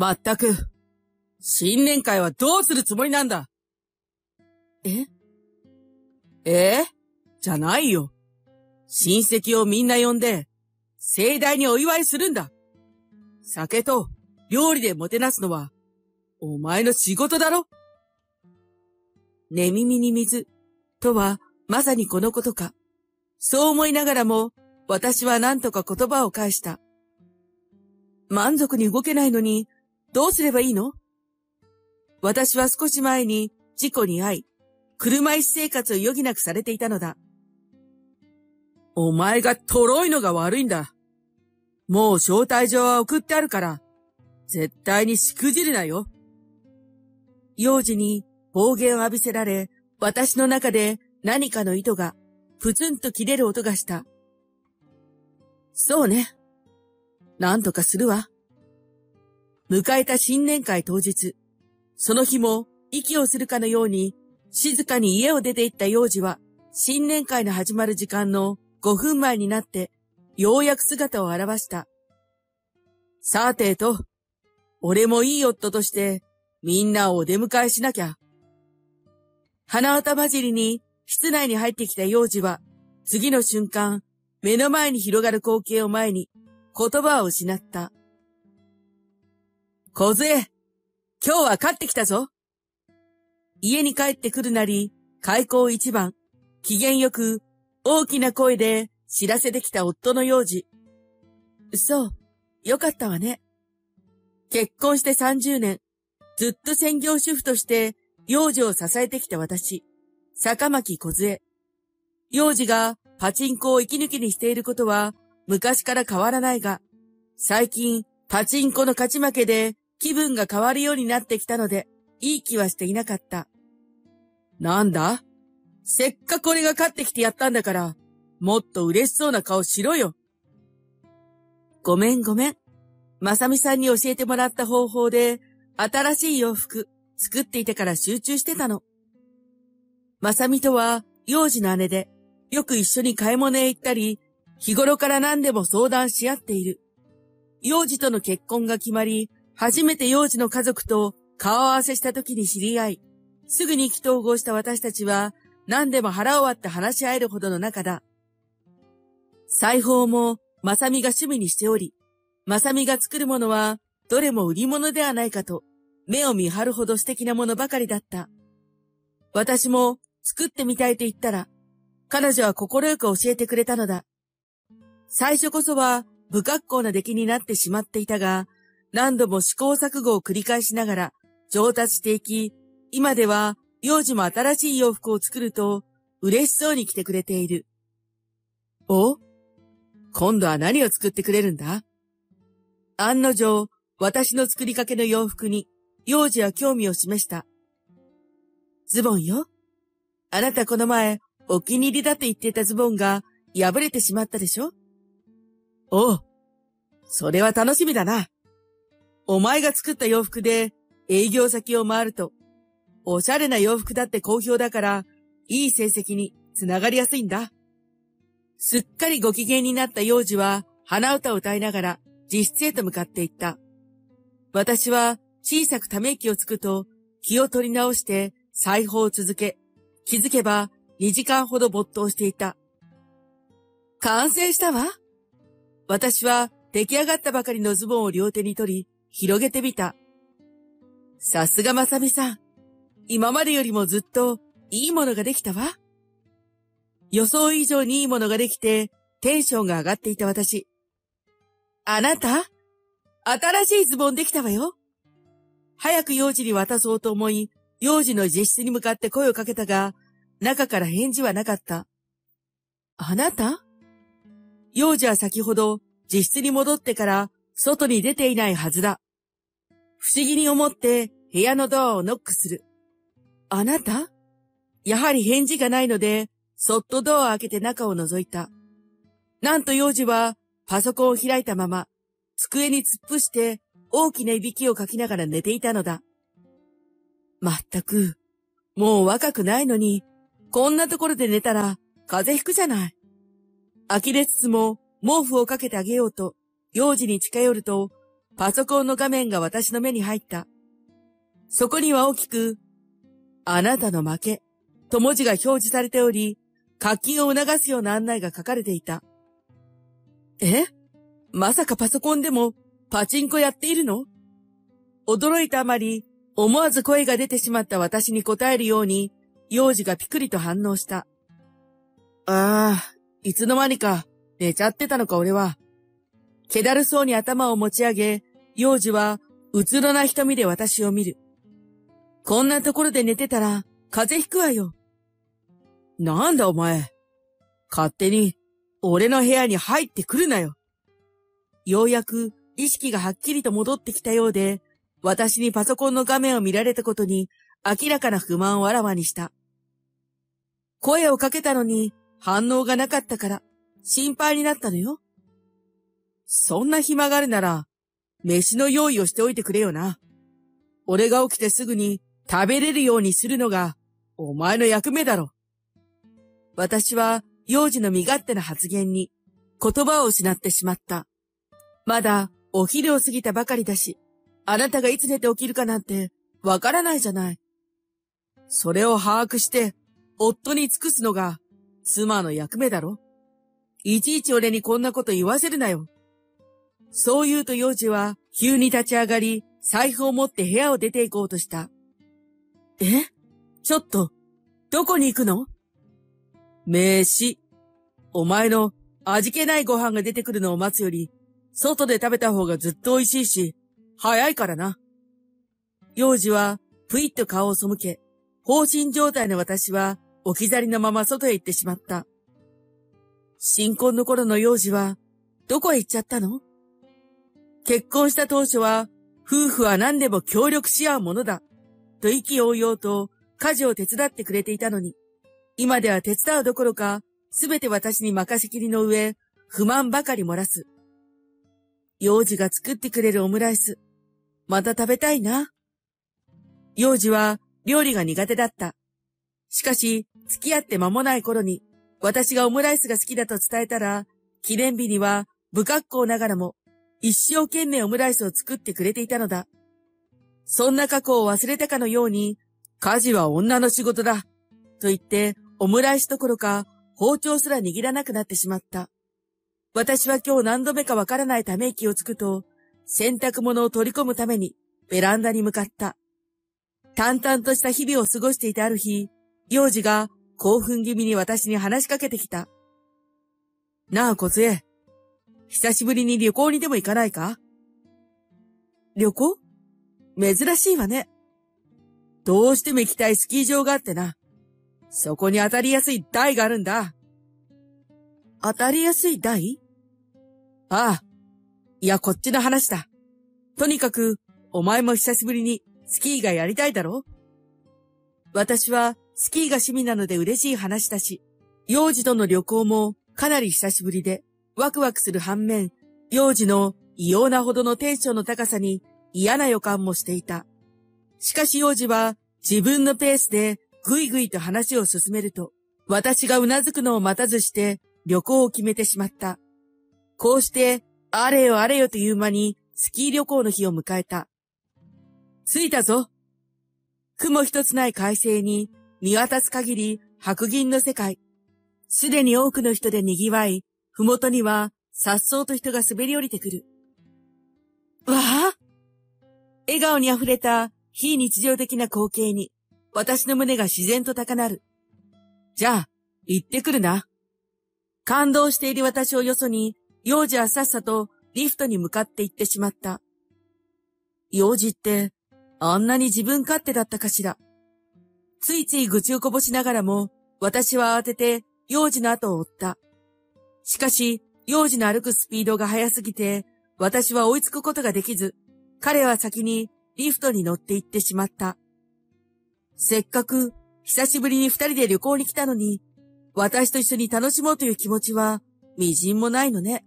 まったく、新年会はどうするつもりなんだ？え？え？じゃないよ。親戚をみんな呼んで、盛大にお祝いするんだ。酒と料理でもてなすのは、お前の仕事だろ？寝耳に水とはまさにこのことか。そう思いながらも、私は何とか言葉を返した。満足に動けないのに、どうすればいいの？私は少し前に事故に遭い、車椅子生活を余儀なくされていたのだ。お前がとろいのが悪いんだ。もう招待状は送ってあるから、絶対にしくじるなよ。幼児に暴言を浴びせられ、私の中で何かの糸がプツンと切れる音がした。そうね。なんとかするわ。迎えた新年会当日、その日も息をするかのように静かに家を出て行った幼児は新年会の始まる時間の5分前になってようやく姿を現した。さてと、俺もいい夫としてみんなをお出迎えしなきゃ。鼻歌混じりに室内に入ってきた幼児は、次の瞬間、目の前に広がる光景を前に、言葉を失った。小杖、今日は帰ってきたぞ。家に帰ってくるなり、開口一番、機嫌よく、大きな声で知らせてきた夫の幼児。そう、よかったわね。結婚して30年、ずっと専業主婦として幼児を支えてきた私、坂巻小杖。幼児がパチンコを息抜きにしていることは昔から変わらないが、最近パチンコの勝ち負けで気分が変わるようになってきたので、いい気はしていなかった。なんだ？せっかく俺が勝ってきてやったんだから、もっと嬉しそうな顔しろよ。ごめんごめん。まさみさんに教えてもらった方法で、新しい洋服、作っていてから集中してたの。まさみとは、幼児の姉で、よく一緒に買い物へ行ったり、日頃から何でも相談し合っている。幼児との結婚が決まり、初めて幼児の家族と顔合わせした時に知り合い、すぐに意気投合した私たちは、何でも腹を割って話し合えるほどの仲だ。裁縫も、まさみが趣味にしており、まさみが作るものは、どれも売り物ではないかと、目を見張るほど素敵なものばかりだった。私も作ってみたいと言ったら、彼女は快く教えてくれたのだ。最初こそは不格好な出来になってしまっていたが、何度も試行錯誤を繰り返しながら上達していき、今では幼児も新しい洋服を作ると嬉しそうに着てくれている。お？今度は何を作ってくれるんだ？案の定、私の作りかけの洋服に幼児は興味を示した。ズボンよ。あなたこの前、お気に入りだと言っていたズボンが破れてしまったでしょ？おう。それは楽しみだな。お前が作った洋服で営業先を回ると、おしゃれな洋服だって好評だから、いい成績につながりやすいんだ。すっかりご機嫌になった幼児は鼻歌を歌いながら実質へと向かっていった。私は小さくため息をつくと気を取り直して裁縫を続け、気づけば2時間ほど没頭していた。完成したわ。私は出来上がったばかりのズボンを両手に取り、広げてみた。さすがまさみさん。今までよりもずっといいものができたわ。予想以上にいいものができて、テンションが上がっていた私。あなた？新しいズボンできたわよ。早く幼児に渡そうと思い、幼児の実質に向かって声をかけたが、中から返事はなかった。あなた？幼児は先ほど実質に戻ってから外に出ていないはずだ。不思議に思って部屋のドアをノックする。あなた？やはり返事がないので、そっとドアを開けて中を覗いた。なんと幼児はパソコンを開いたまま、机に突っ伏して大きないびきをかきながら寝ていたのだ。まったく、もう若くないのに、こんなところで寝たら風邪ひくじゃない。呆れつつも毛布をかけてあげようと、幼児に近寄ると、パソコンの画面が私の目に入った。そこには大きく、あなたの負け、と文字が表示されており、課金を促すような案内が書かれていた。え？まさかパソコンでもパチンコやっているの？驚いたあまり、思わず声が出てしまった私に答えるように、幼児がピクリと反応した。ああ、いつの間にか寝ちゃってたのか俺は。気だるそうに頭を持ち上げ、幼児はうつろな瞳で私を見る。こんなところで寝てたら風邪ひくわよ。なんだお前。勝手に俺の部屋に入ってくるなよ。ようやく意識がはっきりと戻ってきたようで、私にパソコンの画面を見られたことに明らかな不満をあらわにした。声をかけたのに反応がなかったから心配になったのよ。そんな暇があるなら、飯の用意をしておいてくれよな。俺が起きてすぐに食べれるようにするのが、お前の役目だろ。私は、幼児の身勝手な発言に、言葉を失ってしまった。まだ、お昼を過ぎたばかりだし、あなたがいつ寝て起きるかなんて、わからないじゃない。それを把握して、夫に尽くすのが、妻の役目だろ。いちいち俺にこんなこと言わせるなよ。そう言うと幼児は、急に立ち上がり、財布を持って部屋を出て行こうとした。え？ちょっと、どこに行くの？名詞。お前の味気ないご飯が出てくるのを待つより、外で食べた方がずっと美味しいし、早いからな。幼児は、ぷいっと顔を背け、放心状態の私は、置き去りのまま外へ行ってしまった。新婚の頃の幼児は、どこへ行っちゃったの？結婚した当初は、夫婦は何でも協力し合うものだ。と意気揚々と家事を手伝ってくれていたのに、今では手伝うどころか、すべて私に任せきりの上、不満ばかり漏らす。幼児が作ってくれるオムライス、また食べたいな。幼児は料理が苦手だった。しかし、付き合って間もない頃に、私がオムライスが好きだと伝えたら、記念日には不格好ながらも、一生懸命オムライスを作ってくれていたのだ。そんな過去を忘れたかのように、家事は女の仕事だ。と言って、オムライスどころか、包丁すら握らなくなってしまった。私は今日何度目かわからないため息をつくと、洗濯物を取り込むためにベランダに向かった。淡々とした日々を過ごしていたある日、幼児が興奮気味に私に話しかけてきた。なあ、小杖。久しぶりに旅行にでも行かないか？旅行？珍しいわね。どうしても行きたいスキー場があってな。そこに当たりやすい台があるんだ。当たりやすい台？ああ。いや、こっちの話だ。とにかく、お前も久しぶりにスキーがやりたいだろ？私はスキーが趣味なので嬉しい話だし、幼児との旅行もかなり久しぶりで、ワクワクする反面、幼児の異様なほどのテンションの高さに嫌な予感もしていた。しかし幼児は自分のペースでぐいぐいと話を進めると、私がうなずくのを待たずして旅行を決めてしまった。こうして、あれよあれよという間にスキー旅行の日を迎えた。着いたぞ。雲一つない快晴に見渡す限り白銀の世界。すでに多くの人で賑わい、ふもとには颯爽と人が滑り降りてくる。わあ笑顔に溢れた非日常的な光景に、私の胸が自然と高鳴る。じゃあ、行ってくるな。感動している私をよそに、幼児はさっさとリフトに向かって行ってしまった。幼児って、あんなに自分勝手だったかしら。ついつい愚痴をこぼしながらも、私は慌てて幼児の後を追った。しかし、幼児の歩くスピードが速すぎて、私は追いつくことができず、彼は先にリフトに乗って行ってしまった。せっかく久しぶりに二人で旅行に来たのに、私と一緒に楽しもうという気持ちは、みじんもないのね。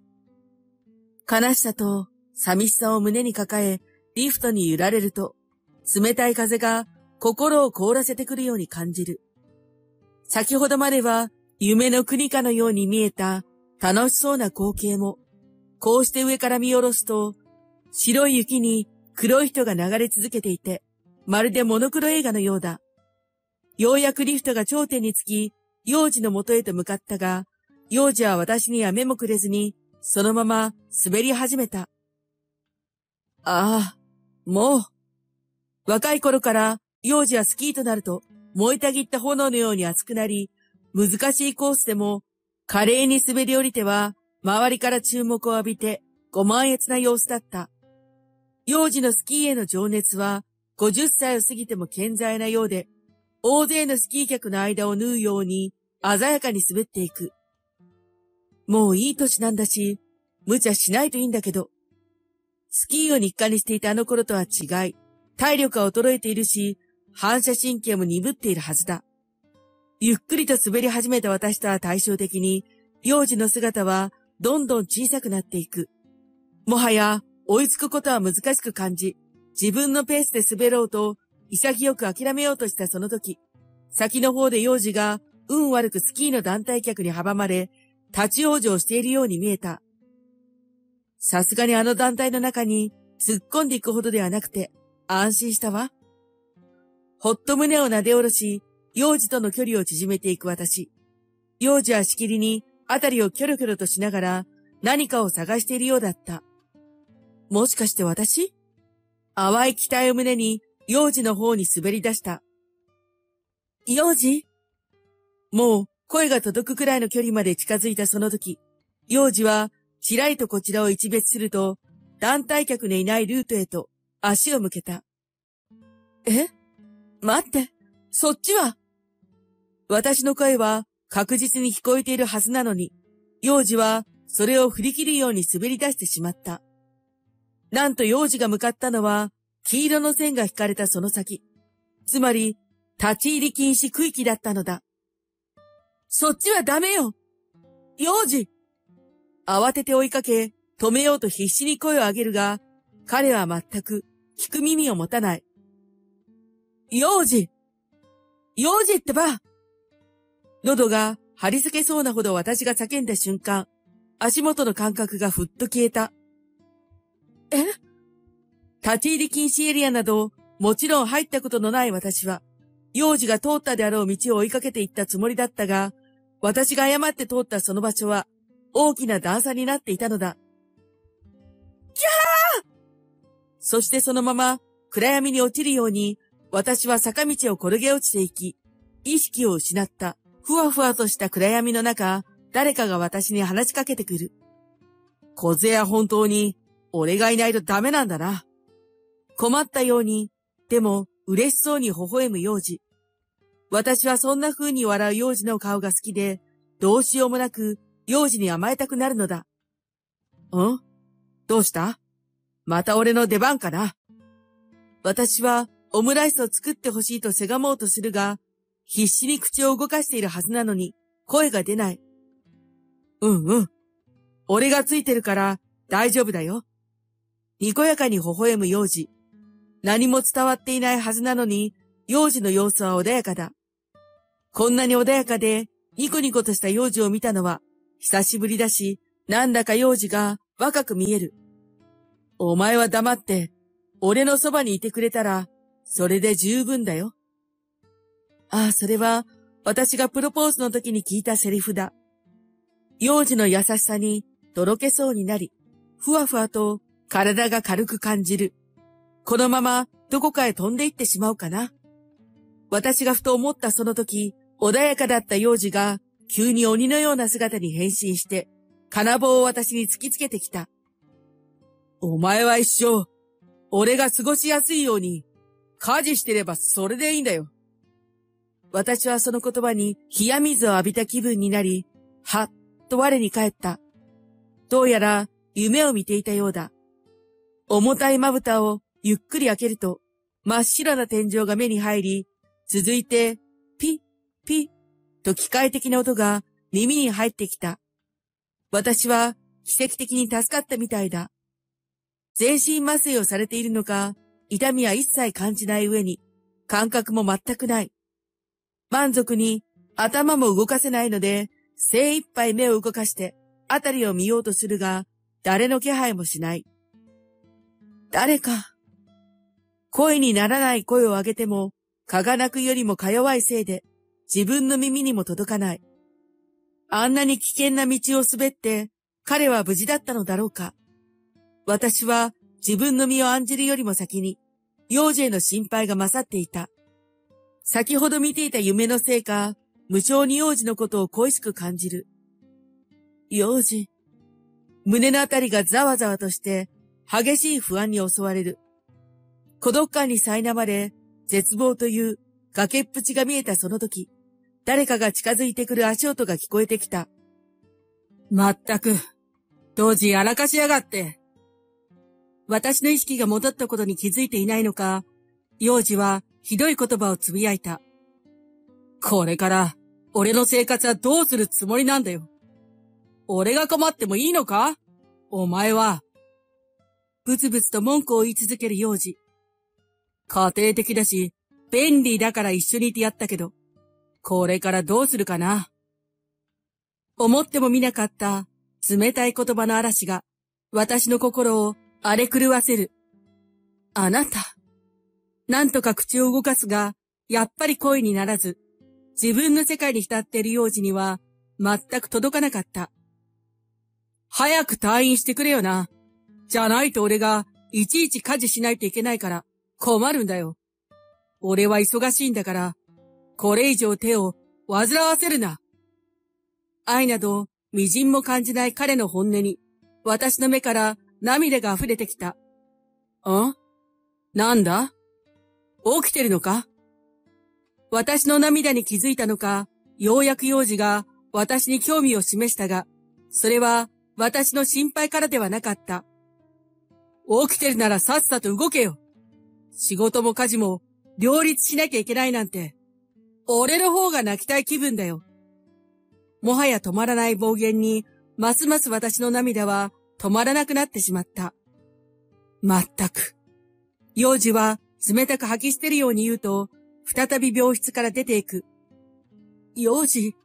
悲しさと寂しさを胸に抱え、リフトに揺られると、冷たい風が心を凍らせてくるように感じる。先ほどまでは夢の国かのように見えた楽しそうな光景も、こうして上から見下ろすと、白い雪に黒い人が流れ続けていて、まるでモノクロ映画のようだ。ようやくリフトが頂点につき、幼児の元へと向かったが、幼児は私には目もくれずに、そのまま滑り始めた。ああ、もう。若い頃から幼児はスキーとなると燃えたぎった炎のように熱くなり、難しいコースでも華麗に滑り降りては周りから注目を浴びてご満悦な様子だった。幼児のスキーへの情熱は50歳を過ぎても健在なようで、大勢のスキー客の間を縫うように鮮やかに滑っていく。もういい歳なんだし、無茶しないといいんだけど、スキーを日課にしていたあの頃とは違い、体力は衰えているし、反射神経も鈍っているはずだ。ゆっくりと滑り始めた私とは対照的に、幼児の姿はどんどん小さくなっていく。もはや追いつくことは難しく感じ、自分のペースで滑ろうと、潔く諦めようとしたその時、先の方で幼児が運悪くスキーの団体客に阻まれ、立ち往生しているように見えた。さすがにあの団体の中に突っ込んでいくほどではなくて、安心したわ。ほっと胸を撫で下ろし、幼児との距離を縮めていく私。幼児はしきりに辺りをキョロキョロとしながら何かを探しているようだった。もしかして私？淡い期待を胸に幼児の方に滑り出した。幼児？もう声が届くくらいの距離まで近づいたその時、幼児はちらりとこちらを一別すると、団体客のいないルートへと足を向けた。え？待って、そっちは？私の声は確実に聞こえているはずなのに、幼児はそれを振り切るように滑り出してしまった。なんと幼児が向かったのは、黄色の線が引かれたその先。つまり、立ち入り禁止区域だったのだ。そっちはダメよ幼児慌てて追いかけ、止めようと必死に声を上げるが、彼は全く聞く耳を持たない。幼児幼児ってば喉が張り付けそうなほど私が叫んだ瞬間、足元の感覚がふっと消えた。え？立ち入り禁止エリアなど、もちろん入ったことのない私は、幼児が通ったであろう道を追いかけていったつもりだったが、私が誤って通ったその場所は、大きな段差になっていたのだ。キャーそしてそのまま暗闇に落ちるように、私は坂道を転げ落ちていき、意識を失った。ふわふわとした暗闇の中、誰かが私に話しかけてくる。小勢は本当に、俺がいないとダメなんだな。困ったように、でも嬉しそうに微笑む幼児。私はそんな風に笑う幼児の顔が好きで、どうしようもなく幼児に甘えたくなるのだ。ん？どうした？また俺の出番かな？私はオムライスを作ってほしいとせがもうとするが、必死に口を動かしているはずなのに、声が出ない。うんうん。俺がついてるから大丈夫だよ。にこやかに微笑む幼児。何も伝わっていないはずなのに、幼児の様子は穏やかだ。こんなに穏やかで、ニコニコとした幼児を見たのは、久しぶりだし、なんだか幼児が若く見える。お前は黙って、俺のそばにいてくれたら、それで十分だよ。ああ、それは、私がプロポーズの時に聞いたセリフだ。幼児の優しさに、とろけそうになり、ふわふわと体が軽く感じる。このまま、どこかへ飛んで行ってしまうかな。私がふと思ったその時、穏やかだった幼児が、急に鬼のような姿に変身して、金棒を私に突きつけてきた。お前は一生、俺が過ごしやすいように、家事してればそれでいいんだよ。私はその言葉に冷や水を浴びた気分になり、はっと我に返った。どうやら夢を見ていたようだ。重たいまぶたをゆっくり開けると、真っ白な天井が目に入り、続いて、ピッ、ピッ、と機械的な音が耳に入ってきた。私は奇跡的に助かったみたいだ。全身麻酔をされているのか、痛みは一切感じない上に、感覚も全くない。満足に頭も動かせないので、精一杯目を動かして、あたりを見ようとするが、誰の気配もしない。誰か。声にならない声を上げても、蚊が鳴くよりもか弱いせいで、自分の耳にも届かない。あんなに危険な道を滑って、彼は無事だったのだろうか。私は自分の身を案じるよりも先に、幼児への心配が勝っていた。先ほど見ていた夢のせいか、無性に幼児のことを恋しく感じる。幼児。胸のあたりがざわざわとして、激しい不安に襲われる。孤独感に苛まれ、絶望という崖っぷちが見えたその時、誰かが近づいてくる足音が聞こえてきた。まったく、当時やらかしやがって。私の意識が戻ったことに気づいていないのか、幼児はひどい言葉をつぶやいた。これから、俺の生活はどうするつもりなんだよ。俺が困ってもいいのか？お前は。ブツブツと文句を言い続ける幼児。家庭的だし、便利だから一緒にいてやったけど、これからどうするかな？思ってもみなかった冷たい言葉の嵐が私の心を荒れ狂わせる。あなた。なんとか口を動かすが、やっぱり声にならず、自分の世界に浸っている幼児には全く届かなかった。早く退院してくれよな。じゃないと俺がいちいち家事しないといけないから困るんだよ。俺は忙しいんだから、これ以上手を煩わせるな。愛など、微塵も感じない彼の本音に、私の目から涙が溢れてきた。ん？なんだ？起きてるのか？私の涙に気づいたのか、ようやく幼児が私に興味を示したが、それは私の心配からではなかった。起きてるならさっさと動けよ。仕事も家事も両立しなきゃいけないなんて、俺の方が泣きたい気分だよ。もはや止まらない暴言に、ますます私の涙は止まらなくなってしまった。まったく。幼児は冷たく吐き捨てるように言うと、再び病室から出ていく。幼児。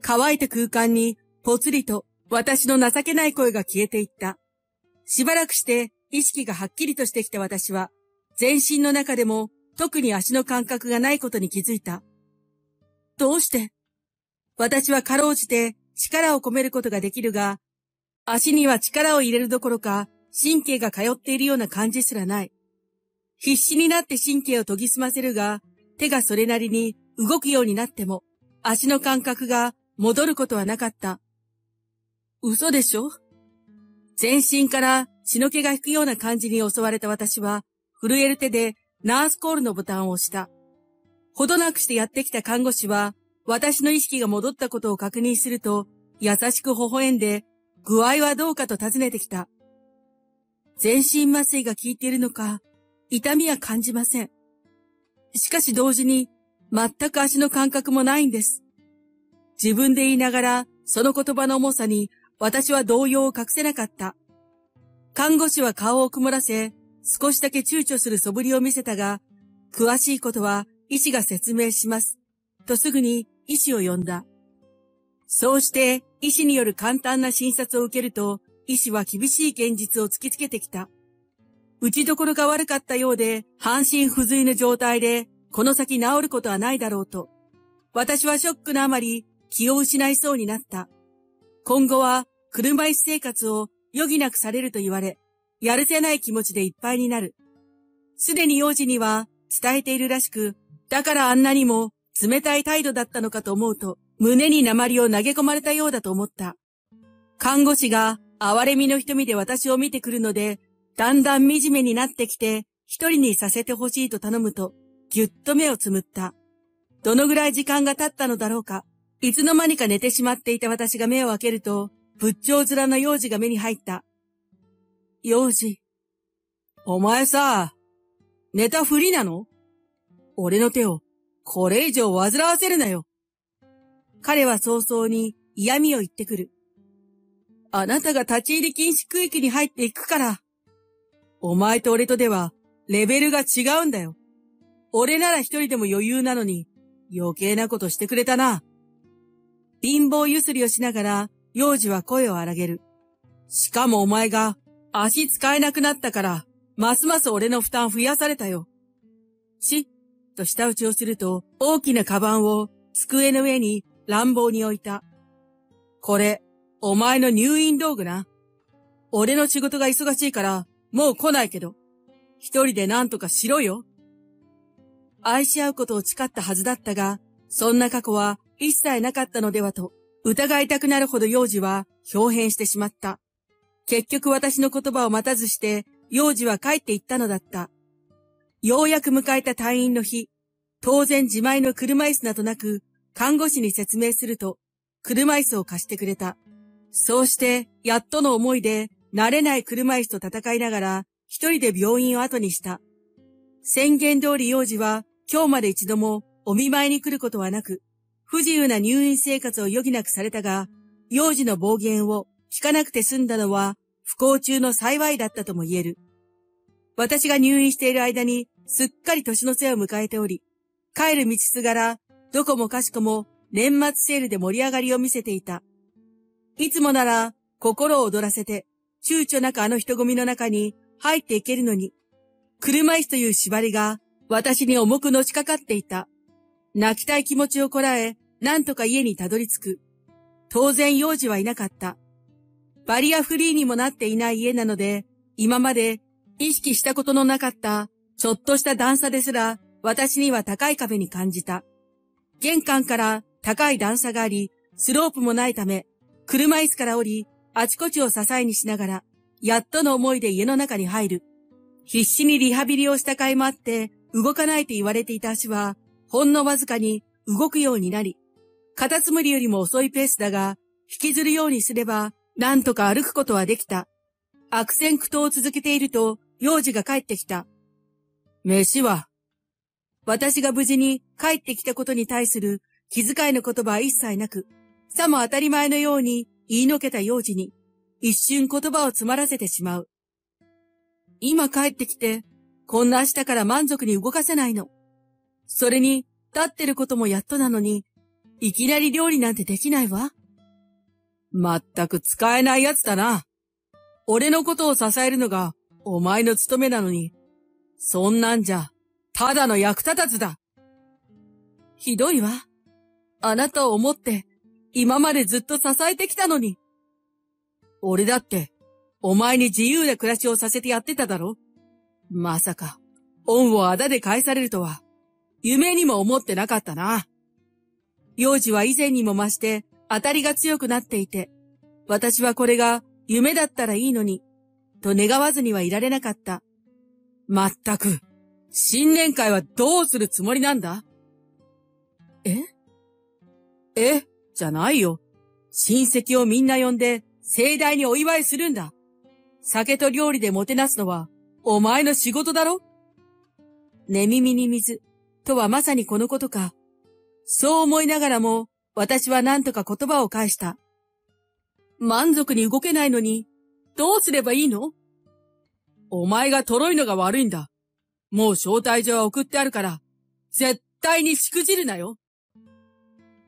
乾いた空間にぽつりと私の情けない声が消えていった。しばらくして意識がはっきりとしてきた私は、全身の中でも特に足の感覚がないことに気づいた。どうして私はかろうじて力を込めることができるが、足には力を入れるどころか神経が通っているような感じすらない。必死になって神経を研ぎ澄ませるが、手がそれなりに動くようになっても、足の感覚が戻ることはなかった。嘘でしょ？全身から血の気が引くような感じに襲われた私は、震える手でナースコールのボタンを押した。ほどなくしてやってきた看護師は、私の意識が戻ったことを確認すると、優しく微笑んで、具合はどうかと尋ねてきた。全身麻酔が効いているのか、痛みは感じません。しかし同時に、全く足の感覚もないんです。自分で言いながら、その言葉の重さに私は動揺を隠せなかった。看護師は顔を曇らせ、少しだけ躊躇する素振りを見せたが、詳しいことは医師が説明します。とすぐに医師を呼んだ。そうして医師による簡単な診察を受けると、医師は厳しい現実を突きつけてきた。打ちどころが悪かったようで、半身不随の状態で、この先治ることはないだろうと。私はショックのあまり気を失いそうになった。今後は車椅子生活を余儀なくされると言われ、やるせない気持ちでいっぱいになる。すでに幼児には伝えているらしく、だからあんなにも冷たい態度だったのかと思うと、胸に鉛を投げ込まれたようだと思った。看護師が哀れみの瞳で私を見てくるので、だんだん惨めになってきて、一人にさせてほしいと頼むと、ぎゅっと目をつむった。どのぐらい時間が経ったのだろうか。いつの間にか寝てしまっていた私が目を開けると、仏頂面の幼児が目に入った。幼児。お前さ、寝たふりなの？俺の手を、これ以上煩わせるなよ。彼は早々に嫌味を言ってくる。あなたが立ち入り禁止区域に入っていくから。お前と俺とでは、レベルが違うんだよ。俺なら一人でも余裕なのに、余計なことしてくれたな。貧乏ゆすりをしながら、幼児は声を荒げる。しかもお前が足使えなくなったから、ますます俺の負担増やされたよ。し、っと舌打ちをすると、大きなカバンを机の上に乱暴に置いた。これ、お前の入院道具な。俺の仕事が忙しいから、もう来ないけど、一人で何とかしろよ。愛し合うことを誓ったはずだったが、そんな過去は一切なかったのではと、疑いたくなるほど幼児は表変してしまった。結局私の言葉を待たずして、幼児は帰って行ったのだった。ようやく迎えた退院の日、当然自前の車椅子などなく、看護師に説明すると、車椅子を貸してくれた。そうして、やっとの思いで、慣れない車椅子と戦いながら、一人で病院を後にした。宣言通り幼児は、今日まで一度もお見舞いに来ることはなく、不自由な入院生活を余儀なくされたが、幼児の暴言を聞かなくて済んだのは、不幸中の幸いだったとも言える。私が入院している間に、すっかり年の瀬を迎えており、帰る道すがら、どこもかしこも年末セールで盛り上がりを見せていた。いつもなら、心を躍らせて、躊躇なくあの人混みの中に入っていけるのに、車椅子という縛りが私に重くのしかかっていた。泣きたい気持ちをこらえ、なんとか家にたどり着く。当然幼児はいなかった。バリアフリーにもなっていない家なので、今まで意識したことのなかった、ちょっとした段差ですら、私には高い壁に感じた。玄関から高い段差があり、スロープもないため、車椅子から降り、あちこちを支えにしながら、やっとの思いで家の中に入る。必死にリハビリをした甲斐もあって、動かないと言われていた足は、ほんのわずかに動くようになり、カタツムリよりも遅いペースだが、引きずるようにすれば、なんとか歩くことはできた。悪戦苦闘を続けていると、幼児が帰ってきた。飯は私が無事に帰ってきたことに対する気遣いの言葉は一切なく、さも当たり前のように言いのけた幼児に、一瞬言葉を詰まらせてしまう。今帰ってきて、こんな明日から満足に動かせないの。それに、立ってることもやっとなのに、いきなり料理なんてできないわ。まったく使えないやつだな。俺のことを支えるのがお前の務めなのに、そんなんじゃ、ただの役立たずだ。ひどいわ。あなたを思って、今までずっと支えてきたのに。俺だって、お前に自由な暮らしをさせてやってただろまさか、恩をあだで返されるとは、夢にも思ってなかったな。幼児は以前にも増して当たりが強くなっていて、私はこれが夢だったらいいのに、と願わずにはいられなかった。まったく、新年会はどうするつもりなんだ？え？え？じゃないよ。親戚をみんな呼んで盛大にお祝いするんだ。酒と料理でもてなすのはお前の仕事だろ？寝耳に水とはまさにこのことか。そう思いながらも私は何とか言葉を返した。満足に動けないのに、どうすればいいの？お前がとろいのが悪いんだ。もう招待状は送ってあるから、絶対にしくじるなよ。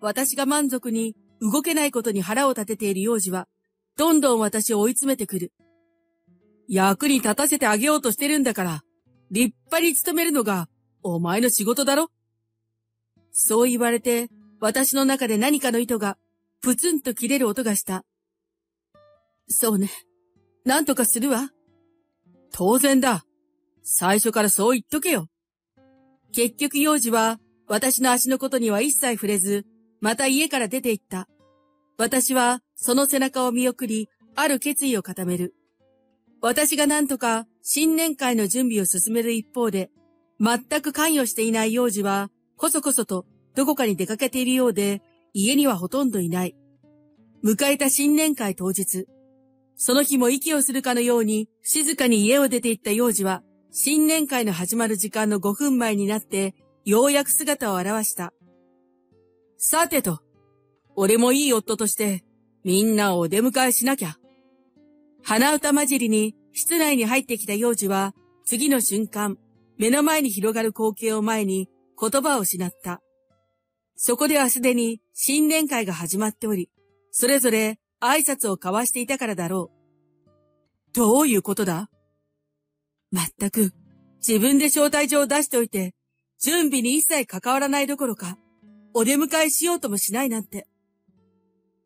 私が満足に動けないことに腹を立てている幼児は、どんどん私を追い詰めてくる。役に立たせてあげようとしてるんだから、立派に勤めるのが、お前の仕事だろそう言われて、私の中で何かの糸が、プツンと切れる音がした。そうね。なんとかするわ。当然だ。最初からそう言っとけよ。結局幼児は、私の足のことには一切触れず、また家から出て行った。私は、その背中を見送り、ある決意を固める。私が何とか新年会の準備を進める一方で、全く関与していない幼児は、こそこそとどこかに出かけているようで、家にはほとんどいない。迎えた新年会当日、その日も息をするかのように静かに家を出て行った幼児は、新年会の始まる時間の5分前になって、ようやく姿を現した。さてと、俺もいい夫として、みんなをお出迎えしなきゃ。鼻歌混じりに室内に入ってきた幼児は、次の瞬間、目の前に広がる光景を前に言葉を失った。そこではすでに新年会が始まっており、それぞれ挨拶を交わしていたからだろう。どういうことだ？まったく、自分で招待状を出しておいて、準備に一切関わらないどころか、お出迎えしようともしないなんて。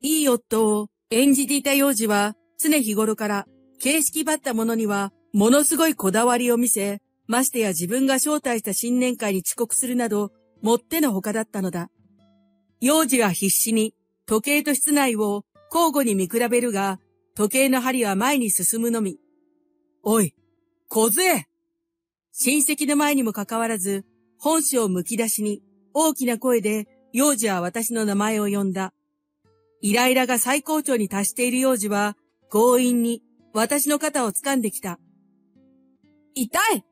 いい夫を演じていた幼児は、常日頃から形式ばったものには、ものすごいこだわりを見せ、ましてや自分が招待した新年会に遅刻するなど、もってのほかだったのだ。幼児は必死に時計と室内を交互に見比べるが、時計の針は前に進むのみ。おい、小杖親戚の前にもかかわらず、本性をむき出しに、大きな声で、幼児は私の名前を呼んだ。イライラが最高潮に達している幼児は、強引に私の肩を掴んできた。痛い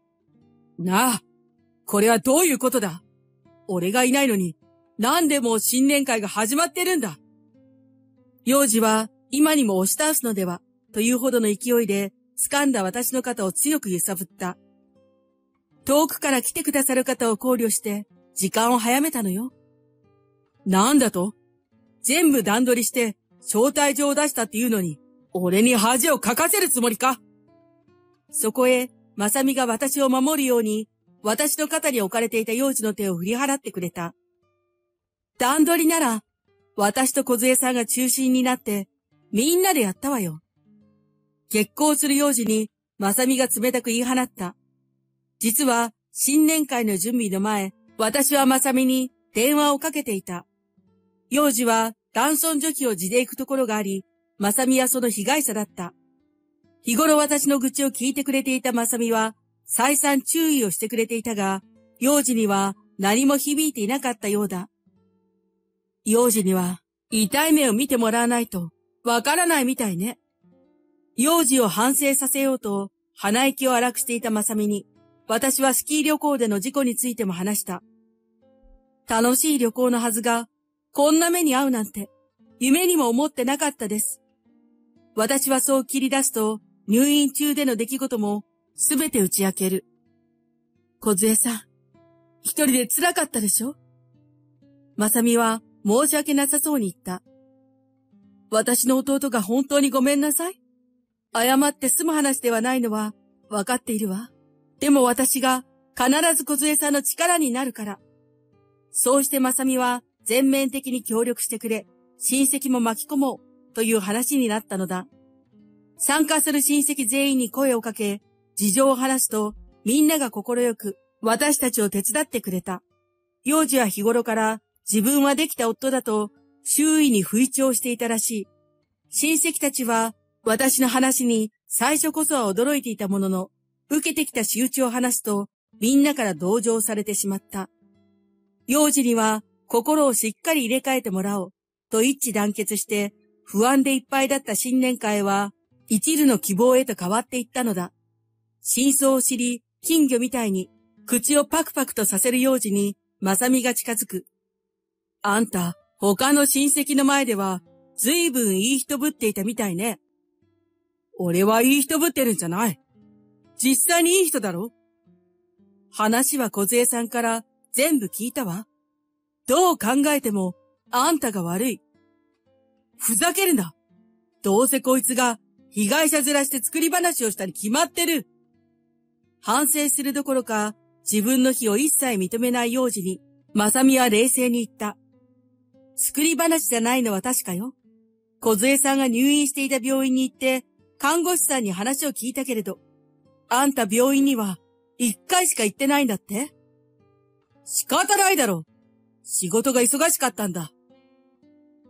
なあ、これはどういうことだ？俺がいないのに、何でも新年会が始まってるんだ？幼児は今にも押し倒すのでは、というほどの勢いで、掴んだ私の肩を強く揺さぶった。遠くから来てくださる方を考慮して、時間を早めたのよ。なんだと？全部段取りして、招待状を出したっていうのに、俺に恥をかかせるつもりか？そこへ、まさみが私を守るように、私の肩に置かれていた幼児の手を振り払ってくれた。段取りなら、私と小杖さんが中心になって、みんなでやったわよ。結婚する幼児に、まさみが冷たく言い放った。実は、新年会の準備の前、私はまさみに電話をかけていた。幼児は男尊女卑を地で行くところがあり、まさみはその被害者だった。日頃私の愚痴を聞いてくれていたまさみは、再三注意をしてくれていたが、幼児には何も響いていなかったようだ。幼児には痛い目を見てもらわないとわからないみたいね。幼児を反省させようと鼻息を荒くしていたまさみに、私はスキー旅行での事故についても話した。楽しい旅行のはずが、こんな目に遭うなんて、夢にも思ってなかったです。私はそう切り出すと、入院中での出来事も、すべて打ち明ける。小杖さん、一人で辛かったでしょ？まさみは申し訳なさそうに言った。私の弟が本当にごめんなさい？謝って済む話ではないのは分かっているわ。でも私が必ず小杖さんの力になるから。そうしてまさみは全面的に協力してくれ、親戚も巻き込もうという話になったのだ。参加する親戚全員に声をかけ、事情を話すと、みんなが快く私たちを手伝ってくれた。幼児は日頃から自分はできた夫だと周囲に不意調していたらしい。親戚たちは私の話に最初こそは驚いていたものの、受けてきた仕打ちを話すと、みんなから同情されてしまった。幼児には心をしっかり入れ替えてもらおう、と一致団結して不安でいっぱいだった新年会は、一縷の希望へと変わっていったのだ。真相を知り、金魚みたいに、口をパクパクとさせる幼児に、まさみが近づく。あんた、他の親戚の前では、ずいぶんいい人ぶっていたみたいね。俺はいい人ぶってるんじゃない。実際にいい人だろ話は小杖さんから全部聞いたわ。どう考えても、あんたが悪い。ふざけるな。どうせこいつが被害者ずらして作り話をしたに決まってる。反省するどころか、自分の非を一切認めない幼児に、まさみは冷静に言った。作り話じゃないのは確かよ。小杖さんが入院していた病院に行って、看護師さんに話を聞いたけれど、あんた病院には一回しか行ってないんだって仕方ないだろう。仕事が忙しかったんだ。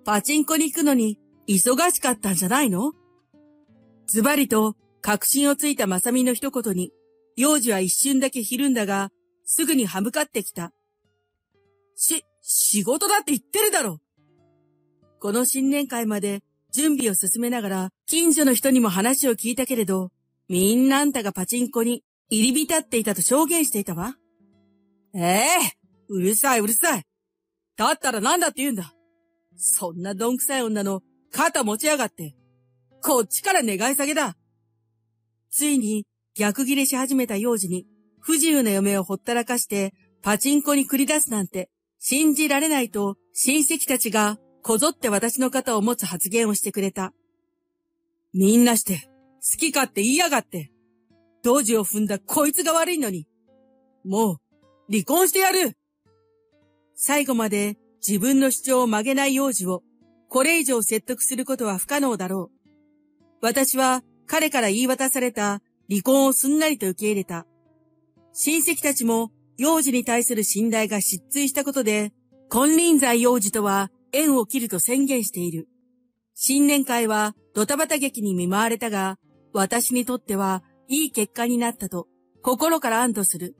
パチンコに行くのに忙しかったんじゃないの？ズバリと確信をついたまさみの一言に、幼児は一瞬だけひるんだが、すぐに歯向かってきた。し、仕事だって言ってるだろこの新年会まで準備を進めながら、近所の人にも話を聞いたけれど、みんなあんたがパチンコに入り浸っていたと証言していたわ。ええうるさいうるさい。だったら何だって言うんだ。そんなどんくさい女の肩持ちやがって。こっちから願い下げだ。ついに逆ギレし始めた幼児に不自由な嫁をほったらかしてパチンコに繰り出すなんて信じられないと親戚たちがこぞって私の肩を持つ発言をしてくれた。みんなして、好き勝手言いやがって。同時を踏んだこいつが悪いのに。もう、離婚してやる最後まで自分の主張を曲げない幼児を、これ以上説得することは不可能だろう。私は彼から言い渡された離婚をすんなりと受け入れた。親戚たちも幼児に対する信頼が失墜したことで、金輪際幼児とは縁を切ると宣言している。新年会はドタバタ劇に見舞われたが、私にとってはいい結果になったと心から安堵する。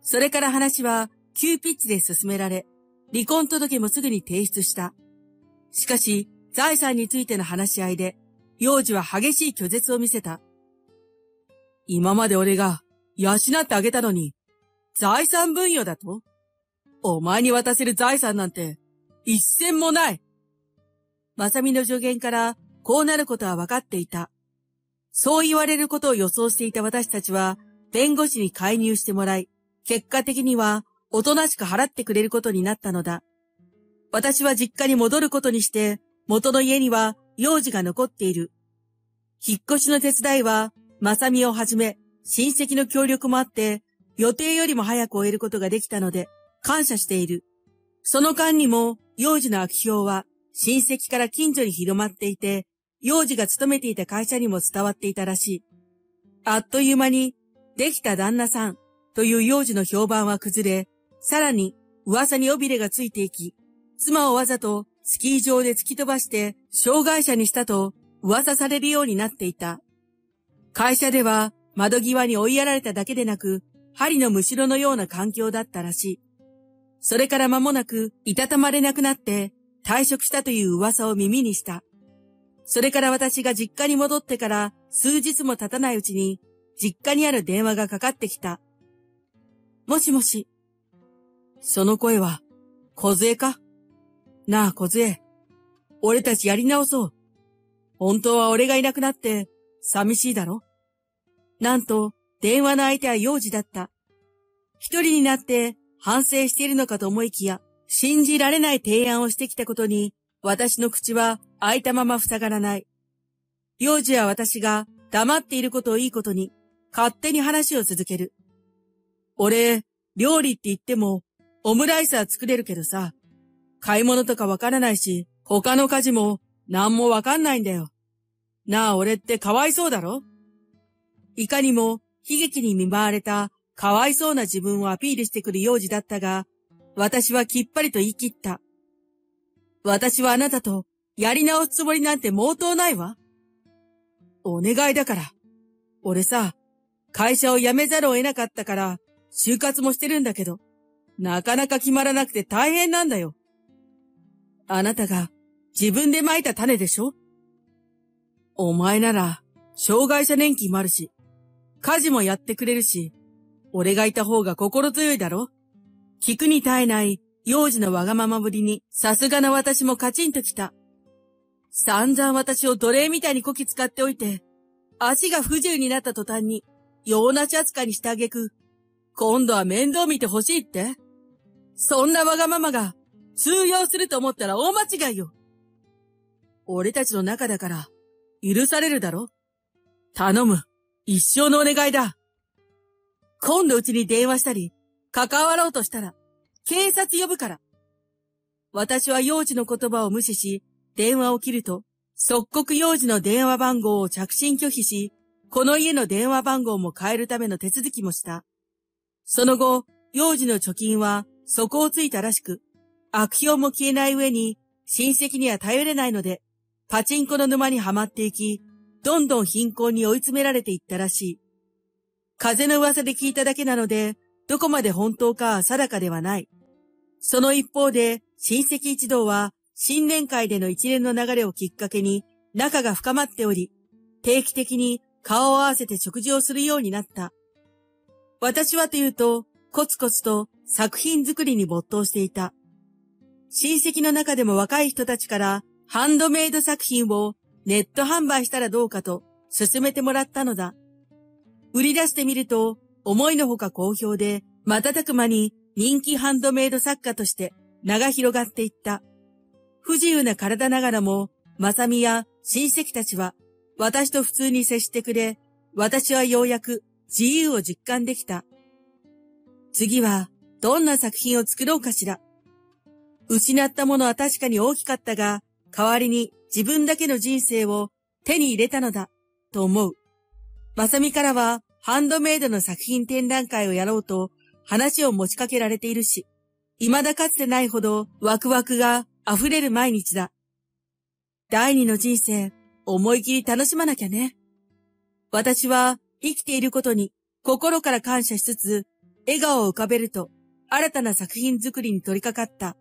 それから話は急ピッチで進められ、離婚届もすぐに提出した。しかし、財産についての話し合いで、幼児は激しい拒絶を見せた。今まで俺が養ってあげたのに、財産分与だと？お前に渡せる財産なんて、一銭もない。まさみの助言からこうなることは分かっていた。そう言われることを予想していた私たちは、弁護士に介入してもらい、結果的には、おとなしく払ってくれることになったのだ。私は実家に戻ることにして、元の家には幼児が残っている。引っ越しの手伝いは、まさみをはじめ、親戚の協力もあって、予定よりも早く終えることができたので、感謝している。その間にも、幼児の悪評は、親戚から近所に広まっていて、幼児が勤めていた会社にも伝わっていたらしい。あっという間に、できた旦那さんという幼児の評判は崩れ、さらに噂に尾びれがついていき、妻をわざとスキー場で突き飛ばして障害者にしたと噂されるようになっていた。会社では窓際に追いやられただけでなく、針のむしろのような環境だったらしい。それから間もなく、いたたまれなくなって退職したという噂を耳にした。それから私が実家に戻ってから数日も経たないうちに、実家にある電話がかかってきた。もしもし。その声は、小杖か？なあ、小杖。俺たちやり直そう。本当は俺がいなくなって、寂しいだろ？なんと、電話の相手は幼児だった。一人になって反省しているのかと思いきや、信じられない提案をしてきたことに、私の口は開いたまま塞がらない。幼児は私が黙っていることをいいことに、勝手に話を続ける。俺、料理って言っても、オムライスは作れるけどさ、買い物とかわからないし、他の家事も何もわかんないんだよ。なあ、俺ってかわいそうだろ？いかにも悲劇に見舞われたかわいそうな自分をアピールしてくる幼児だったが、私はきっぱりと言い切った。私はあなたとやり直すつもりなんて毛頭ないわ。お願いだから。俺さ、会社を辞めざるを得なかったから、就活もしてるんだけど、なかなか決まらなくて大変なんだよ。あなたが自分で蒔いた種でしょ？お前なら、障害者年金もあるし、家事もやってくれるし、俺がいた方が心強いだろ？聞くに耐えない幼児のわがままぶりに、さすがの私もカチンときた。散々私を奴隷みたいにこき使っておいて、足が不自由になった途端に、用なし扱いにしてあげく、今度は面倒見てほしいってそんなわがままが通用すると思ったら大間違いよ。俺たちの中だから、許されるだろ頼む。一生のお願いだ。今度うちに電話したり、関わろうとしたら、警察呼ぶから。私は幼児の言葉を無視し、電話を切ると、即刻幼児の電話番号を着信拒否し、この家の電話番号も変えるための手続きもした。その後、幼児の貯金は底をついたらしく、悪評も消えない上に親戚には頼れないので、パチンコの沼にはまっていき、どんどん貧困に追い詰められていったらしい。風の噂で聞いただけなので、どこまで本当かは定かではない。その一方で、親戚一同は、新年会での一連の流れをきっかけに、仲が深まっており、定期的に顔を合わせて食事をするようになった。私はというと、コツコツと作品作りに没頭していた。親戚の中でも若い人たちからハンドメイド作品をネット販売したらどうかと勧めてもらったのだ。売り出してみると思いのほか好評で瞬く間に人気ハンドメイド作家として名が広がっていった。不自由な体ながらも、まさみや親戚たちは私と普通に接してくれ、私はようやく自由を実感できた。次はどんな作品を作ろうかしら。失ったものは確かに大きかったが、代わりに自分だけの人生を手に入れたのだ、と思う。まさみからはハンドメイドの作品展覧会をやろうと話を持ちかけられているし、未だかつてないほどワクワクが溢れる毎日だ。第二の人生、思い切り楽しまなきゃね。私は生きていることに心から感謝しつつ、笑顔を浮かべると新たな作品作りに取り掛かった。